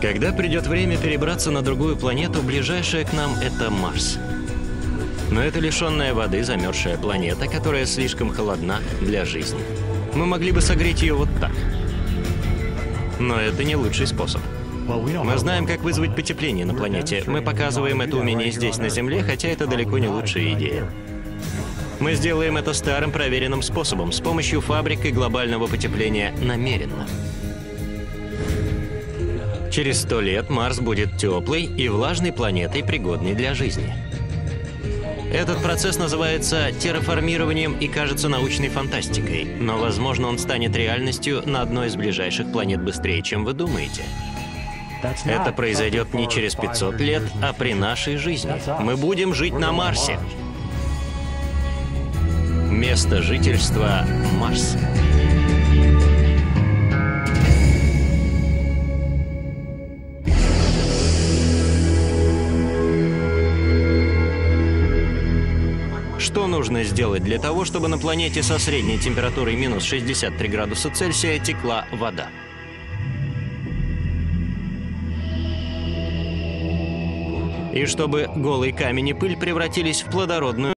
Когда придет время перебраться на другую планету, ближайшая к нам — это Марс. Но это лишенная воды замерзшая планета, которая слишком холодна для жизни. Мы могли бы согреть ее вот так. Но это не лучший способ. Мы знаем, как вызвать потепление на планете. Мы показываем это умение здесь, на Земле, хотя это далеко не лучшая идея. Мы сделаем это старым проверенным способом, с помощью фабрик и глобального потепления намеренно. Через сто лет Марс будет теплой и влажной планетой, пригодной для жизни. Этот процесс называется терраформированием и кажется научной фантастикой, но, возможно, он станет реальностью на одной из ближайших планет быстрее, чем вы думаете. Это произойдет не через 500 лет, а при нашей жизни. Мы будем жить на Марсе. Место жительства — Марс. Что нужно сделать для того, чтобы на планете со средней температурой минус 63 градуса Цельсия текла вода? И чтобы голый камень и пыль превратились в плодородную